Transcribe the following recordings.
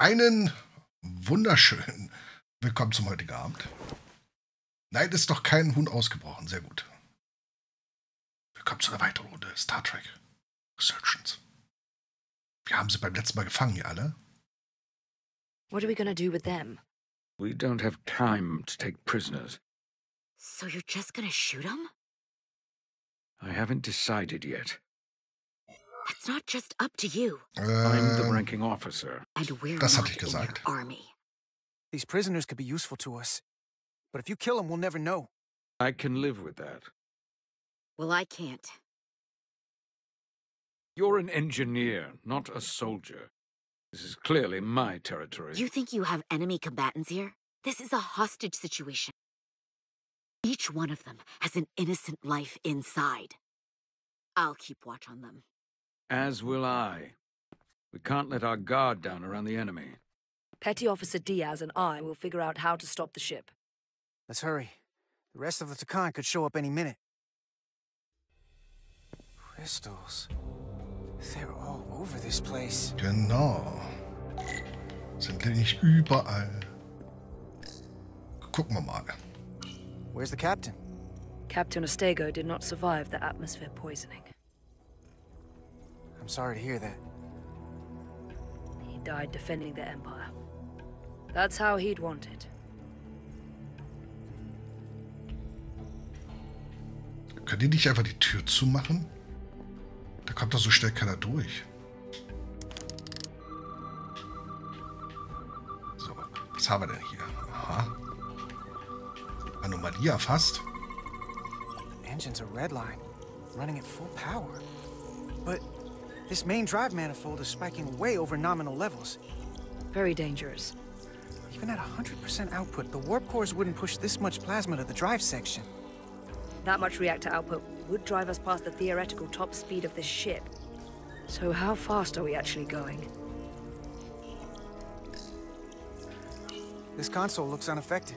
Einen wunderschönen Willkommen zum heutigen Abend. Nein, ist doch kein Huhn ausgebrochen. Sehr gut. Willkommen zu einer weiteren Runde Star Trek Resurgence. Wir haben sie beim letzten Mal gefangen, ihr alle. What are we gonna do with them? We don't have time to take prisoners. So you're just gonna shoot them? I haven't decided yet. It's not just up to you. I'm the Ähm, ranking officer. And we're Das hatte ich in their gesagt. army. These prisoners could be useful to us. But if you kill them, we'll never know. I can live with that. Well, I can't. You're an engineer, not a soldier. This is clearly my territory. You think you have enemy combatants here? This is a hostage situation. Each one of them has an innocent life inside. I'll keep watch on them. As will I. We can't let our guard down around the enemy. Petty Officer Diaz and I will figure out how to stop the ship. Let's hurry. The rest of the Tkon could show up any minute. Crystals. They're all over this place. Genau. Sind nicht überall. Gucken wir mal. Where's the captain? Captain Ostego did not survive the atmosphere poisoning. I'm sorry to hear that. He died defending the Empire. That's how he'd want it. Können die nicht einfach die Tür zumachen? Da kommt doch so schnell keiner durch. So, was haben wir denn hier? Aha. Anomalie erfasst. The engine's a red line, running at full power. But this main drive manifold is spiking way over nominal levels. Very dangerous. Even at 100% output, the warp cores wouldn't push this much plasma to the drive section. That much reactor output would drive us past the theoretical top speed of this ship. So how fast are we actually going? This console looks unaffected.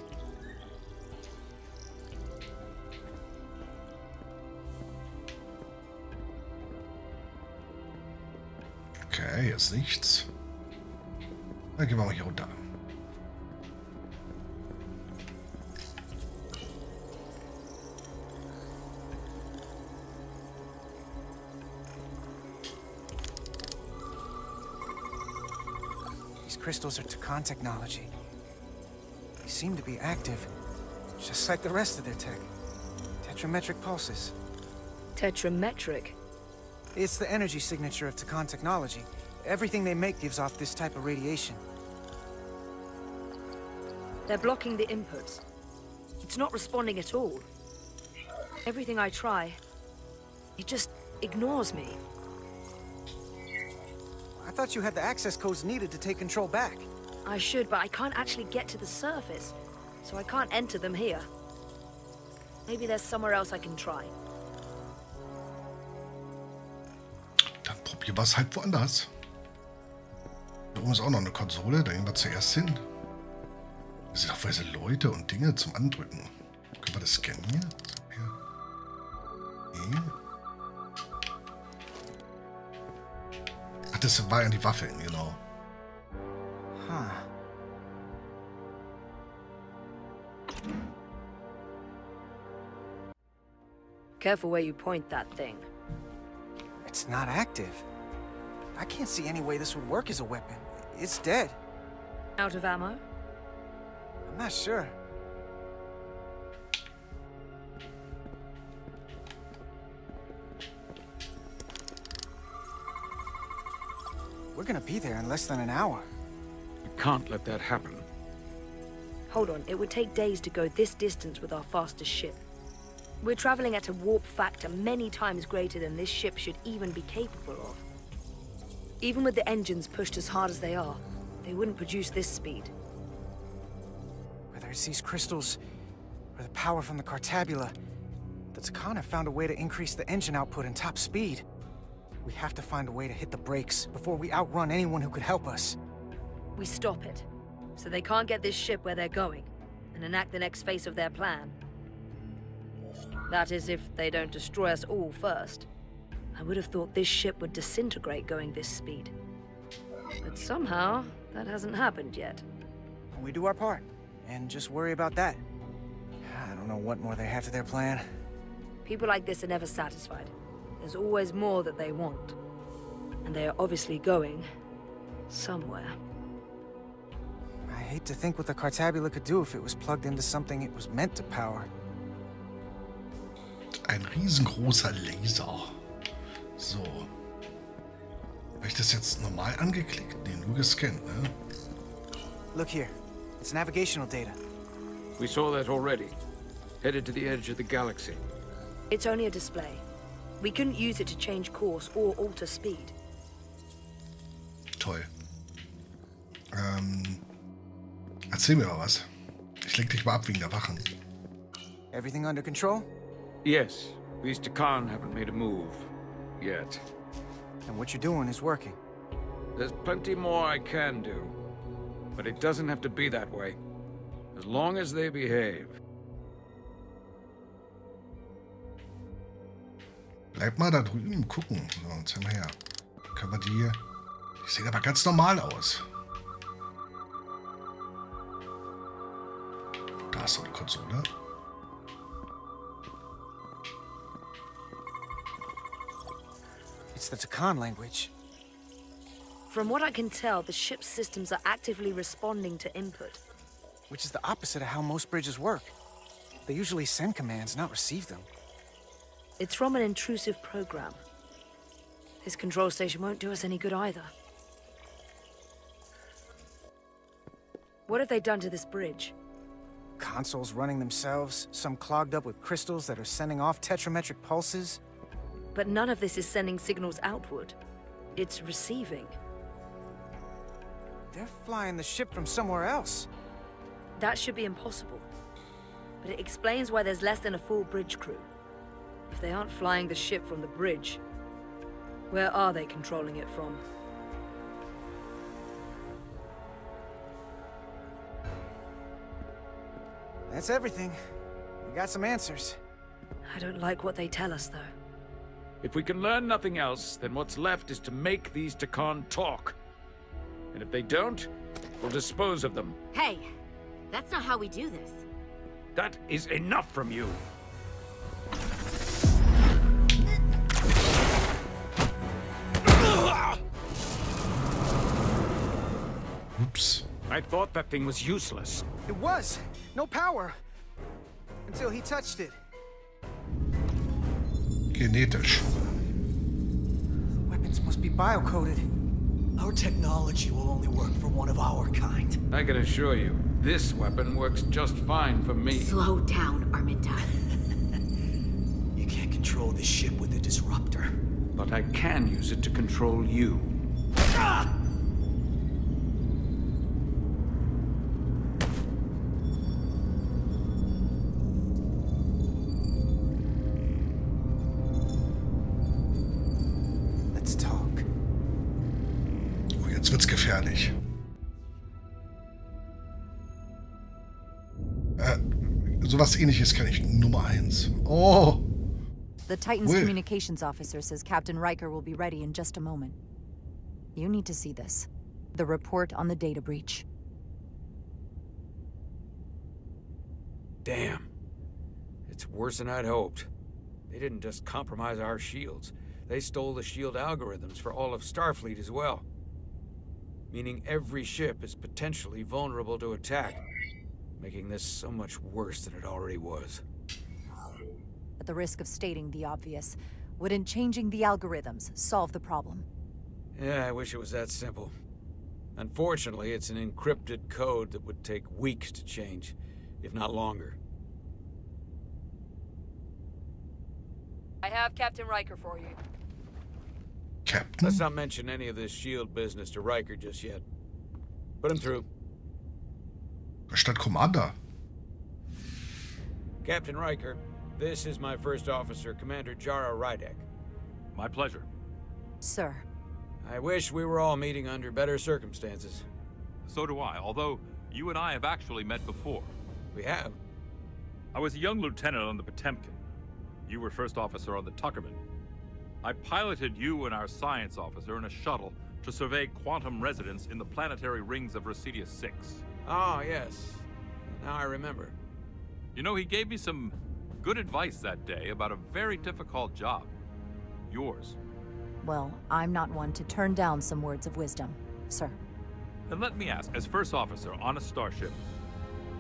Okay, hier ist nichts. Dann gehen wir mal hier runter. These crystals are Tkon technology. They seem to be active, just like the rest of their tech. Tetrametric pulses. Tetrametric. It's the energy signature of Tkon technology. Everything they make gives off this type of radiation. They're blocking the inputs. It's not responding at all. Everything I try, it just ignores me. I thought you had the access codes needed to take control back. I should, but I can't actually get to the surface, so I can't enter them here. Maybe there's somewhere else I can try. Dann probieren wir es halt woanders. Da oben ist auch noch eine Konsole. Da gehen wir zuerst hin. Das sind auch weise Leute und Dinge zum Andrücken. Können wir das scannen hier? Nee. Ach, das war ja die Waffe, genau. Huh. Careful where you point that thing. It's not active. I can't see any way this would work as a weapon. It's dead. Out of ammo? I'm not sure. We're gonna be there in less than an hour. We can't let that happen. Hold on, it would take days to go this distance with our fastest ship. We're traveling at a warp factor many times greater than this ship should even be capable of. Even with the engines pushed as hard as they are, they wouldn't produce this speed. Whether it's these crystals or the power from the Cartabula, the Tkon have found a way to increase the engine output and top speed. We have to find a way to hit the brakes before we outrun anyone who could help us. We stop it, so they can't get this ship where they're going, and enact the next phase of their plan. That is, if they don't destroy us all first. I would have thought this ship would disintegrate going this speed. But somehow, That hasn't happened yet. We do our part, and just worry about that. I don't know what more they have to their plan. People like this are never satisfied. There's always more that they want. And they are obviously going somewhere. I hate to think what the Cartabula could do if it was plugged into something it was meant to power. Ein riesengroßer Laser. So. Habe ich das jetzt normal angeklickt? Nee, nur gescannt, ne? Look here. It's navigational data. We saw that already. Headed to the edge of the galaxy. It's only a display. We couldn't use it to change course or alter speed. Toll. Ähm, erzähl mir mal was. Ich leg dich mal ab wegen der Wachen. Everything under control? Yes, these Takan haven't made a move. Yet. And what you're doing is working. There's plenty more I can do. But it doesn't have to be that way. As long as they behave. Bleib mal da drüben gucken. So, jetzt haben wir her. Können wir die hier... Die sehen aber ganz normal aus. Da ist so eine Konsole. The Tkon language. From what I can tell, the ship's systems are actively responding to input. Which is the opposite of how most bridges work. They usually send commands, not receive them. It's from an intrusive program. This control station won't do us any good either. What have they done to this bridge? Consoles running themselves, some clogged up with crystals that are sending off tetrametric pulses. But none of this is sending signals outward. It's receiving. They're flying the ship from somewhere else. That should be impossible. But it explains why there's less than a full bridge crew. If they aren't flying the ship from the bridge, where are they controlling it from? That's everything. We got some answers. I don't like what they tell us, though. If we can learn nothing else, then what's left is to make these Tkon talk. And if they don't, we'll dispose of them. Hey, that's not how we do this. That is enough from you. Oops. I thought that thing was useless. It was. No power. Until he touched it. Genetisch. The weapons must be biocoded. Our technology will only work for one of our kind. I can assure you, this weapon works just fine for me. Slow down, Arminta. You can't control this ship with a disruptor. But I can use it to control you. Let's sowas ähnliches kann ich Nummer eins. Oh, The Titan's Where? communications officer says Captain Riker will be ready in just a moment. You need to see this. The report on the data breach. Damn. It's worse than I'd hoped. They didn't just compromise our shields. They stole the shield algorithms for all of Starfleet as well. Meaning every ship is potentially vulnerable to attack. Making this so much worse than it already was. At the risk of stating the obvious, wouldn't changing the algorithms solve the problem? Yeah, I wish it was that simple. Unfortunately, it's an encrypted code that would take weeks to change, if not longer. I have Captain Riker for you. Captain. Let's not mention any of this shield business to Riker just yet. Put him through. Statt Commander. Captain Riker, this is my first officer, Commander Jara Rydek. My pleasure. Sir, I wish we were all meeting under better circumstances. So do I, although you and I have actually met before. We have. I was a young lieutenant on the Potemkin. You were first officer on the Tuckerman. I piloted you and our science officer in a shuttle to survey quantum resonance in the planetary rings of Residius 6. Ah, yes. Now I remember. You know, he gave me some good advice that day about a very difficult job. Yours. Well, I'm not one to turn down some words of wisdom, sir. And let me ask, as first officer on a starship,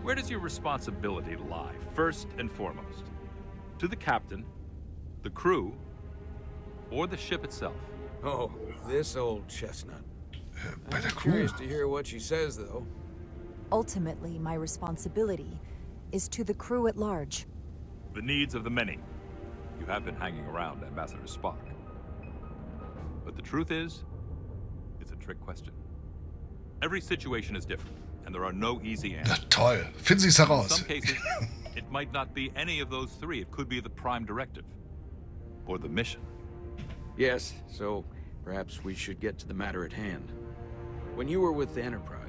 where does your responsibility lie, first and foremost? To the captain, the crew, or the ship itself? Oh, this old chestnut. Bei der I'm curious to hear what she says, though. Ultimately, my responsibility is to the crew at large. The needs of the many. You have been hanging around Ambassador Spock. But the truth is, it's a trick question. Every situation is different, and there are no easy Na answers. toll. Finden Sie es In some cases, it might not be any of those three. It could be the prime directive. Or the mission. Yes, so perhaps we should get to the matter at hand. When you were with the Enterprise,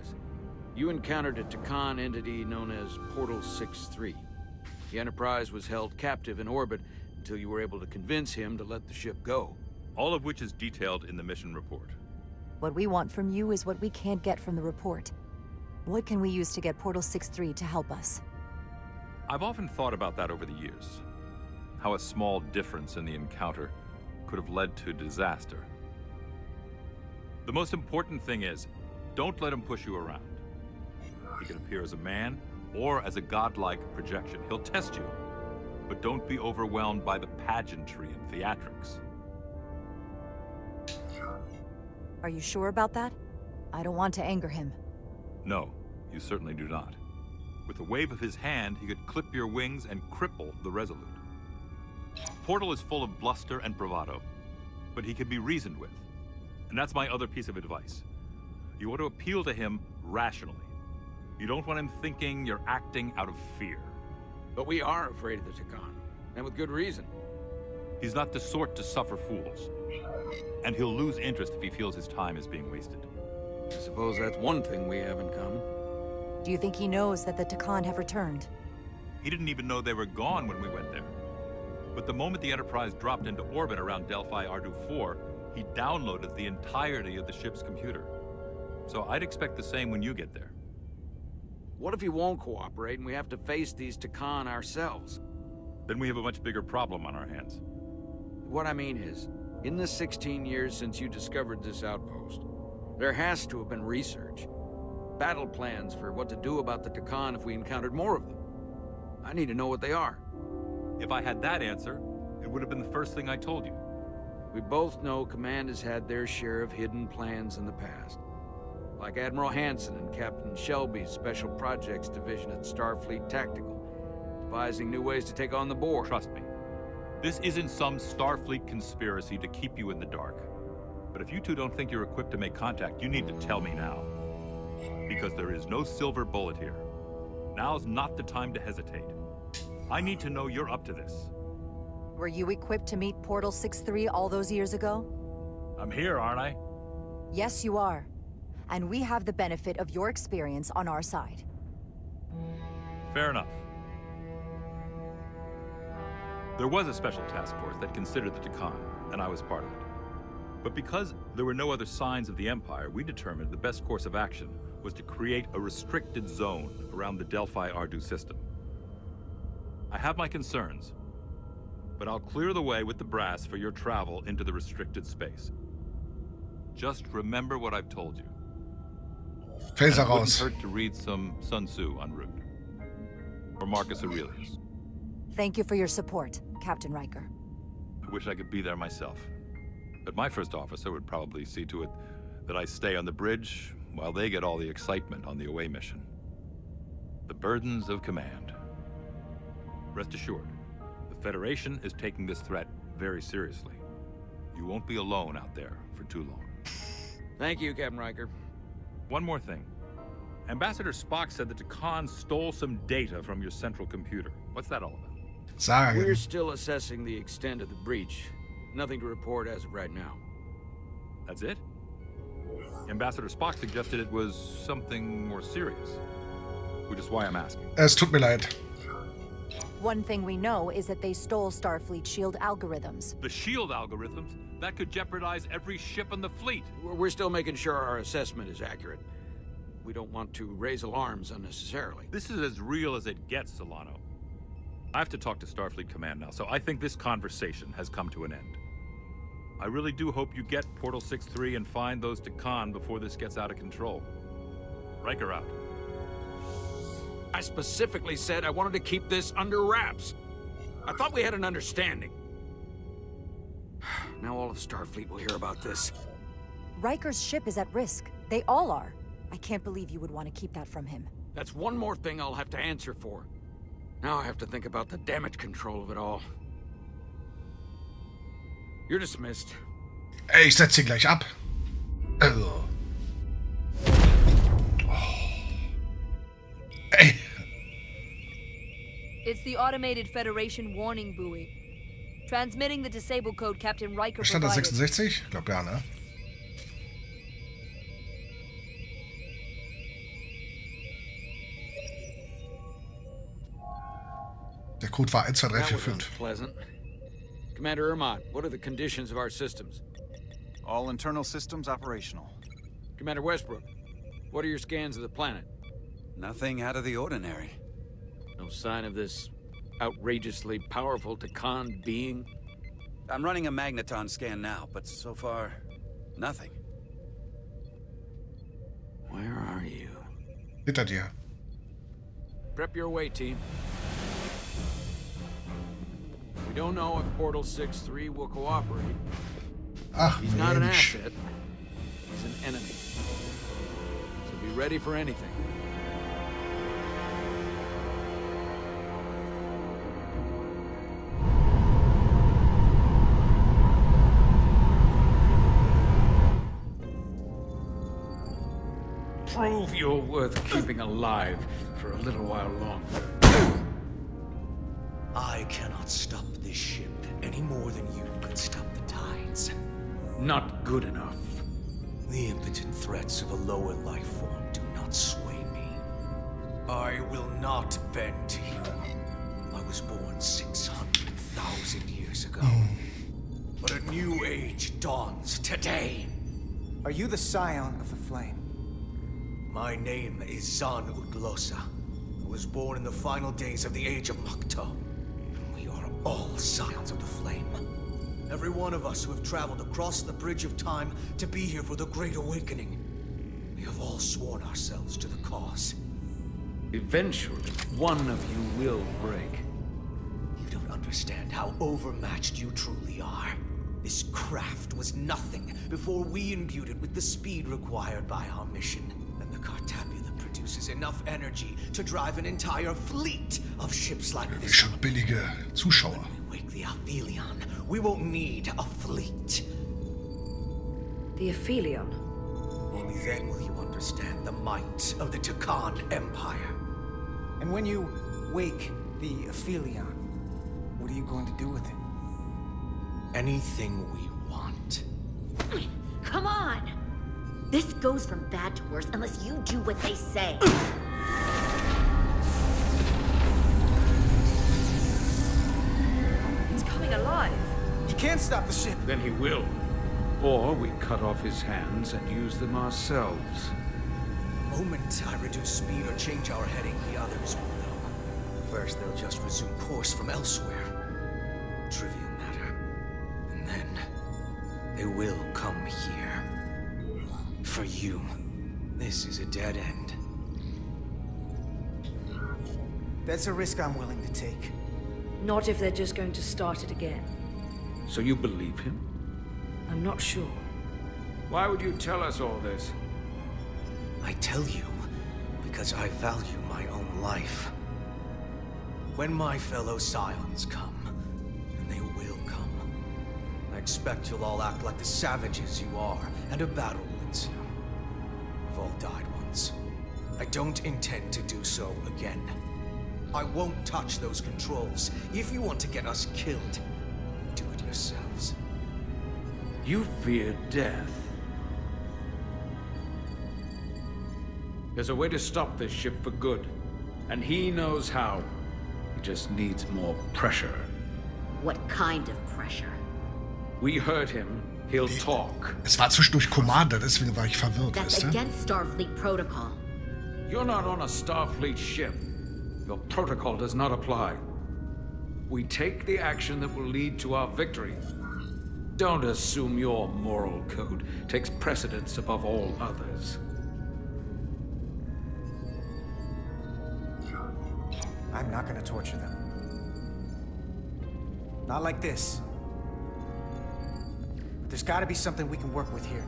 you encountered a Tkon entity known as Portal 6-3. The Enterprise was held captive in orbit until you were able to convince him to let the ship go. All of which is detailed in the mission report. What we want from you is what we can't get from the report. What can we use to get Portal 6-3 to help us? I've often thought about that over the years. How a small difference in the encounter could have led to disaster. The most important thing is, don't let him push you around. He can appear as a man or as a godlike projection. He'll test you. But don't be overwhelmed by the pageantry and theatrics. Are you sure about that? I don't want to anger him. No, you certainly do not. With a wave of his hand, he could clip your wings and cripple the Resolute. Portal is full of bluster and bravado, but he can be reasoned with. And that's my other piece of advice. You want to appeal to him rationally. You don't want him thinking you're acting out of fear. But we are afraid of the Tkon, and with good reason. He's not the sort to suffer fools. And he'll lose interest if he feels his time is being wasted. I suppose that's one thing we have in common. Do you think he knows that the Tkon have returned? He didn't even know they were gone when we went there. But the moment the Enterprise dropped into orbit around Delphi Ardu 4, he downloaded the entirety of the ship's computer. So I'd expect the same when you get there. What if he won't cooperate and we have to face these Tkon ourselves? Then we have a much bigger problem on our hands. What I mean is, in the 16 years since you discovered this outpost, there has to have been research. Battle plans for what to do about the Tkon if we encountered more of them. I need to know what they are. If I had that answer, it would have been the first thing I told you. We both know Command has had their share of hidden plans in the past. Like Admiral Hansen and Captain Shelby's Special Projects Division at Starfleet Tactical, devising new ways to take on the Borg. Trust me. This isn't some Starfleet conspiracy to keep you in the dark. But if you two don't think you're equipped to make contact, you need to tell me now. Because there is no silver bullet here. Now's not the time to hesitate. I need to know you're up to this. Were you equipped to meet Portal 6-3 all those years ago? I'm here, aren't I? Yes, you are. And we have the benefit of your experience on our side. Fair enough. There was a special task force that considered the Tkon, and I was part of it. But because there were no other signs of the Empire, we determined the best course of action was to create a restricted zone around the Delphi Ardu system. I have my concerns, but I'll clear the way with the brass for your travel into the restricted space. Just remember what I've told you. Phaser And raus. hurt to read some Sun Tzu en route. Or Marcus Aurelius. Thank you for your support, Captain Riker. I wish I could be there myself. But my first officer would probably see to it that I stay on the bridge while they get all the excitement on the away mission. The burdens of command. Rest assured, the Federation is taking this threat very seriously. You won't be alone out there for too long. Thank you, Captain Riker. One more thing. Ambassador Spock said that the Tkon stole some data from your central computer. What's that all about? Sorry. We're still assessing the extent of the breach. Nothing to report as of right now. That's it? Ambassador Spock suggested it was something more serious. Which is why I'm asking. Es tut mir leid. One thing we know is that they stole Starfleet shield algorithms. The SHIELD algorithms? That could jeopardize every ship in the fleet. We're we're still making sure our assessment is accurate. We don't want to raise alarms unnecessarily. This is as real as it gets, Solano. I have to talk to Starfleet Command now, so I think this conversation has come to an end. I really do hope you get Portal 6-3 and find those Tkon before this gets out of control. Riker out. I specifically said I wanted to keep this under wraps. I thought we had an understanding. Now all of Starfleet will hear about this. Riker's ship is at risk. They all are. I can't believe you would want to keep that from him. That's one more thing I'll have to answer for. Now I have to think about the damage control of it all. You're dismissed. Ey, ich setze ihn gleich ab. Oh. Ey, It's the automated Federation warning buoy. Transmitting the disable code Captain Riker stand da provided. 66? Ich glaube ja, ne? Der Code war 1, 2, 3, That 4, was 5. unpleasant. Commander Ermont, what are the conditions of our systems? All internal systems operational. Commander Westbrook, what are your scans of the planet? Nothing out of the ordinary. No sign of this outrageously powerful Takan being? I'm running a magneton scan now, but so far, nothing. Where are you? Hinter dir. Prep your way, team. We don't know if Portal 6-3 will cooperate. Ach, He's not an asset. He's an enemy. So be ready for anything. Prove you're worth keeping alive for a little while longer. Cannot stop this ship any more than you could stop the tides. Not good enough. The impotent threats of a lower life form do not sway me. I will not bend to you. I was born 600,000 years ago. But a new age dawns today. Are you the scion of the flame? My name is Zan Utlosa. I was born in the final days of the Age of Makto. All scions of the Flame. Every one of us who have traveled across the Bridge of Time to be here for the Great Awakening. We have all sworn ourselves to the cause. Eventually, one of you will break. You don't understand how overmatched you truly are. This craft was nothing before we imbued it with the speed required by our mission. And the Cartabula produces enough energy to drive an entire fleet of ships like this schon billige Zuschauer. When we wake the Aphelion, we won't need a fleet. The Aphelion. Only then will you understand the might of the Tkon Empire. And when you wake the Aphelion, what are you going to do with it? Anything we want. Come on! This goes from bad to worse unless you do what they say. can't stop the ship. Then he will. Or we cut off his hands and use them ourselves. The moment I reduce speed or change our heading, the others will know. First, they'll just resume course from elsewhere. Trivial matter. And then, they will come here. For you, this is a dead end. That's a risk I'm willing to take. Not if they're just going to start it again. So you believe him? I'm not sure. Why would you tell us all this? I tell you because I value my own life. When my fellow scions come, and they will come, I expect you'll all act like the savages you are, and a battle will ensue. We've all died once. I don't intend to do so again. I won't touch those controls. If you want to get us killed, do it yourselves. You fear death. There's a way to stop this ship for good, and he knows how. He just needs more pressure. What kind of pressure? We hurt him, He'll talk. Es war zwischendurch Commander, deswegen war ich verwirrt, That's wisst ihr? against Starfleet protocol. You're not on a Starfleet ship. Your protocol does not apply. We take the action that will lead to our victory. Don't assume your moral code takes precedence above all others. I'm not gonna torture them. Not like this. But there's gotta be something we can work with here.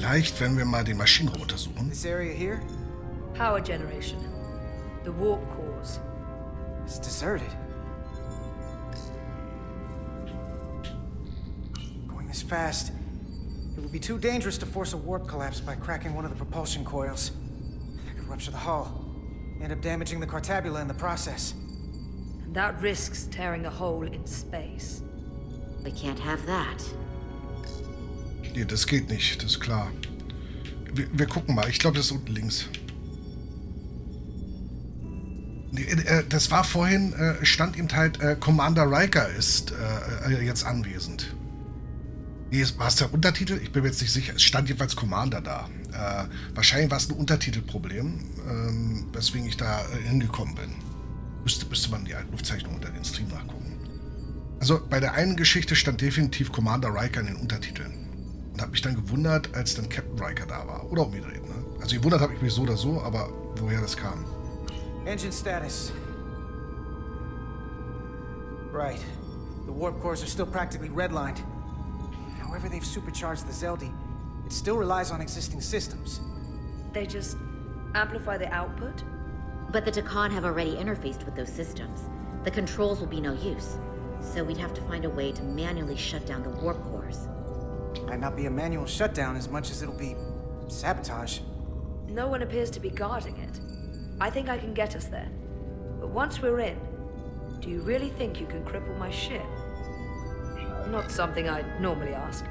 Vielleicht, wenn wir mal den Maschinenroboter suchen. This area here Power generation. The warp cores. It's deserted. Going this fast, it would be too dangerous to force a warp collapse by cracking one of the propulsion coils. That could rupture the hull, end up damaging the Cartabula in the process. And that risks tearing a hole in space. We can't have that. Nee, das geht nicht, das ist klar. Wir, wir gucken mal. Ich glaube, das ist unten links. Nee, äh, das war vorhin, äh, stand eben halt, äh, Commander Riker ist äh, äh, jetzt anwesend. Nee, war es der Untertitel? Ich bin mir jetzt nicht sicher. Es stand jedenfalls Commander da. Äh, wahrscheinlich war es ein Untertitelproblem, ähm, weswegen ich da äh, hingekommen bin. Müsste, müsste man die alten Aufzeichnungen unter den Stream nachgucken. Also bei der einen Geschichte stand definitiv Commander Riker in den Untertiteln. Und habe mich dann gewundert, als dann Captain Riker da war. Oder umgedreht, ne? Also gewundert habe ich mich so oder so, aber woher das kam. Engine status. Right. The warp cores are still practically redlined. However, they've supercharged the Zeldi. It still relies on existing systems. They just amplify the output? But the Tkon have already interfaced with those systems. The controls will be no use. So we'd have to find a way to manually shut down the warp cores. Might not be a manual shutdown as much as it'll be sabotage. No one appears to be guarding it. I think I can get us there. But once we're in, do you really think you can cripple my ship? Not something I'd normally ask.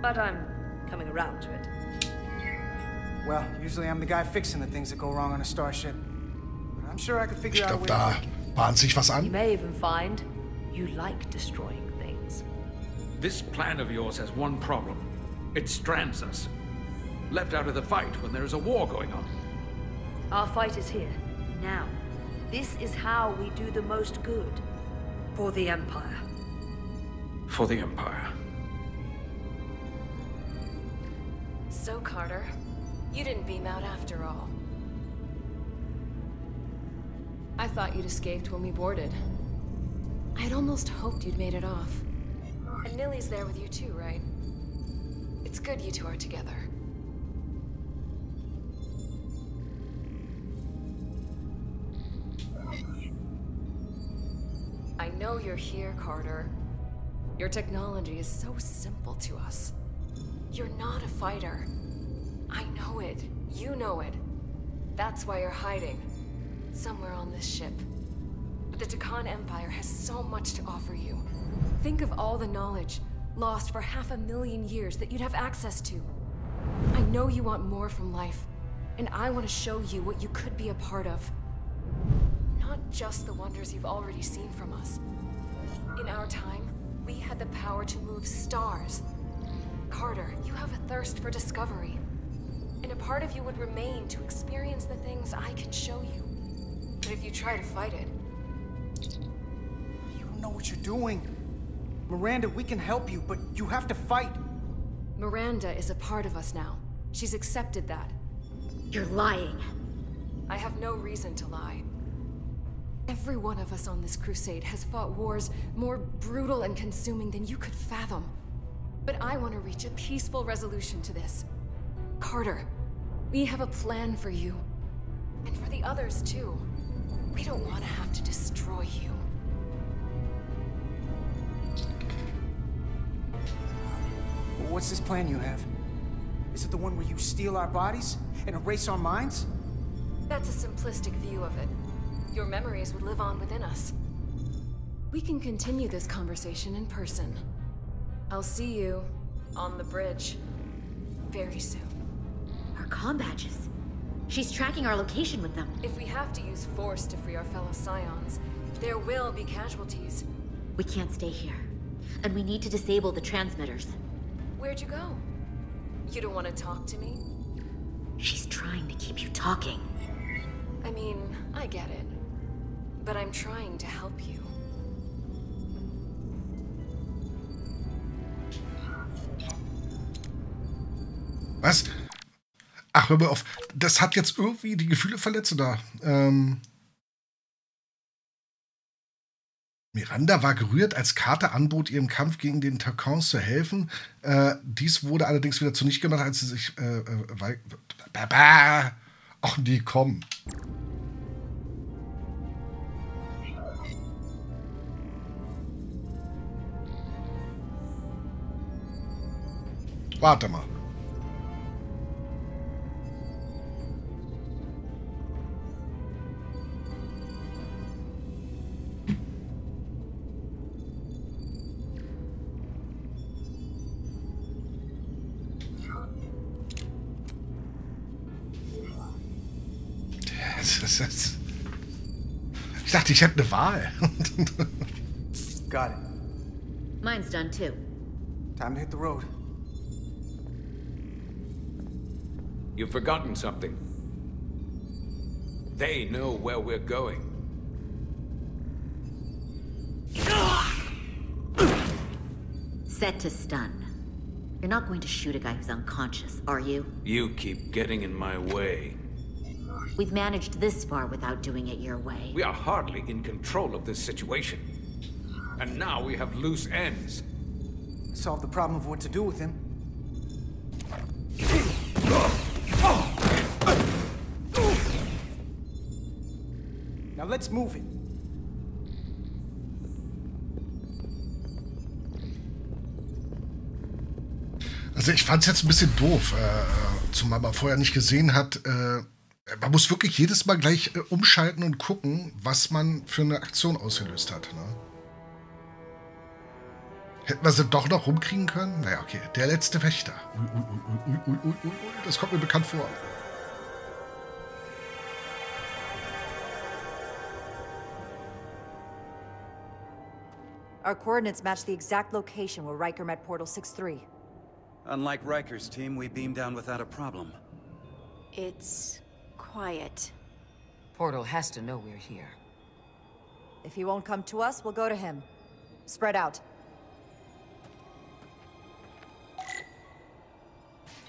But I'm coming around to it. Well, usually I'm the guy fixing the things that go wrong on a starship. But I'm sure I could Ich figure out a glaube, way da to make it. bahnt sich was an. You may even find you like destroying things. This plan of yours has one problem. It strands us. Left out of the fight when there is a war going on. Our fight is here, now. This is how we do the most good. For the Empire. For the Empire. So, Carter, you didn't beam out after all. I thought you'd escaped when we boarded. I had almost hoped you'd made it off. And Nilly's there with you too, right? It's good you two are together. I know you're here, Carter. Your technology is so simple to us. You're not a fighter. I know it. You know it. That's why you're hiding. Somewhere on this ship. But the Tkon Empire has so much to offer you. Think of all the knowledge lost for half a million years that you'd have access to. I know you want more from life, and I want to show you what you could be a part of. Not just the wonders you've already seen from us. In our time, we had the power to move stars. Carter, you have a thirst for discovery. And a part of you would remain to experience the things I can show you. But if you try to fight it, You don't know what you're doing. Miranda, we can help you, but you have to fight. Miranda is a part of us now. She's accepted that. You're lying. I have no reason to lie. Every one of us on this crusade has fought wars more brutal and consuming than you could fathom. But I want to reach a peaceful resolution to this. Carter, we have a plan for you. And for the others, too. We don't want to have to destroy you. What's this plan you have? Is it the one where you steal our bodies and erase our minds? That's a simplistic view of it. Your memories would live on within us. We can continue this conversation in person. I'll see you on the bridge very soon. Our comm badges. She's tracking our location with them. If we have to use force to free our fellow Scions, there will be casualties. We can't stay here. And we need to disable the transmitters. Where'd you go? You don't want to talk to me? She's trying to keep you talking. I mean, I get it. But I'm trying to help you. Was? Ach, hör mal auf. Das hat jetzt irgendwie die Gefühle verletzt, oder? Ähm Miranda war gerührt, als Carter anbot, ihr im Kampf gegen den Takons zu helfen. Äh, dies wurde allerdings wieder zunichte gemacht, als sie sich. Äh, äh, Ach, die kommen. Warte mal. Dachte, ich hätte eine Wahl. Got it. Mine's done too. Time to hit the road. You've forgotten something. They know where we're going. Set to stun. You're not going to shoot a guy who's unconscious, are you? You keep getting in my way. We've managed this far without doing it your way. We are hardly in control of this situation. And now we have loose ends. Solve the problem of what to do with him. Now let's move it. Also ich fand es jetzt ein bisschen doof, äh, äh, zumal man vorher nicht gesehen hat, äh, man muss wirklich jedes Mal gleich äh, umschalten und gucken, was man für eine Aktion ausgelöst hat. Ne? Hätten wir sie doch noch rumkriegen können? Naja, okay. Der letzte Wächter. Ui, ui, ui, ui, ui, ui, das kommt mir bekannt vor. Our coordinates match the exact location where Riker met Portal 6-3. Unlike Riker's team, we beamed down without a problem. It's quiet. Portal has to know we're here. If he won't come to us, we'll go to him. Spread out.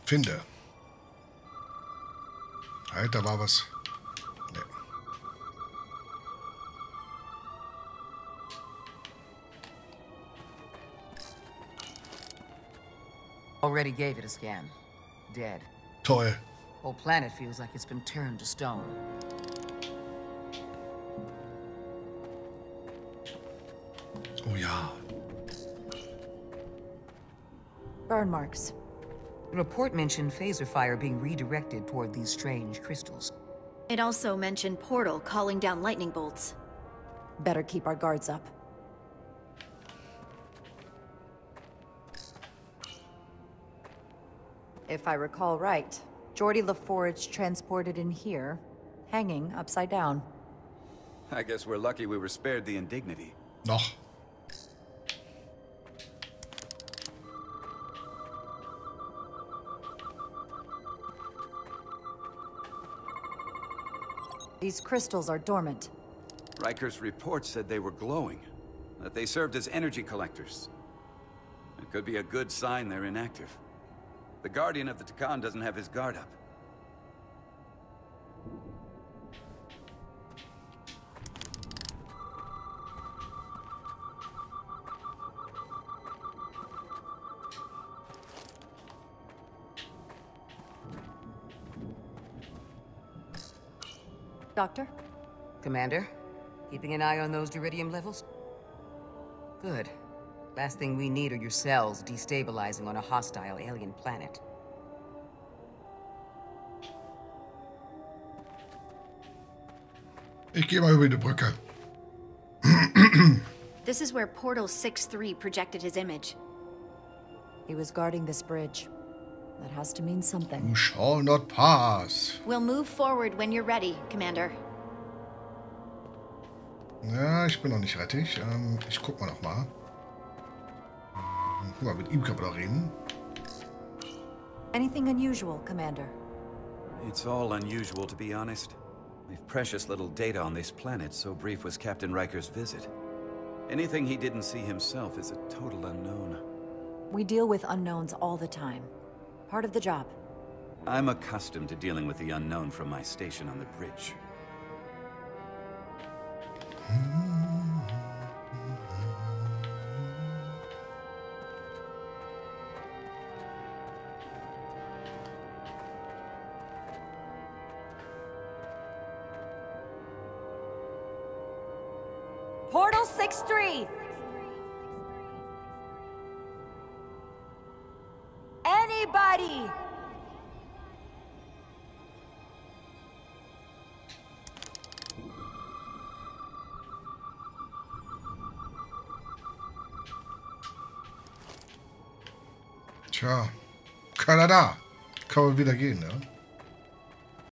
Finde. Halt, da war was. Nee. Already gave it a scan. Dead. Toll. Whole planet feels like it's been turned to stone. Oh yeah. Burn marks. The report mentioned phaser fire being redirected toward these strange crystals. It also mentioned Portal calling down lightning bolts. Better keep our guards up. If I recall right, Geordi LaForge transported in here, hanging upside down. I guess we're lucky we were spared the indignity. Noch. These crystals are dormant. Riker's report said they were glowing, that they served as energy collectors. It could be a good sign they're inactive. The Guardian of the Tkon doesn't have his guard up. Doctor? Commander, keeping an eye on those Duridium levels? Good. Last thing we need are your cells destabilizing on a hostile alien planet. Ich gehe mal über die Brücke. This is where Portal 6-3 projected his image. He was guarding this bridge. That has to mean something. You shall not pass. We'll move forward when you're ready, Commander. Ja, ich bin noch nicht fertig. Ähm, ich guck mal noch mal. Guck mal, mit ihm können wir doch reden. Anything unusual, Commander? It's all unusual, to be honest. We've precious little data on this planet, so brief was Captain Riker's visit. Anything he didn't see himself is a total unknown. We deal with unknowns all the time. Part of the job. I'm accustomed to dealing with the unknown from my station on the bridge. Da. Kann man wieder gehen, ne?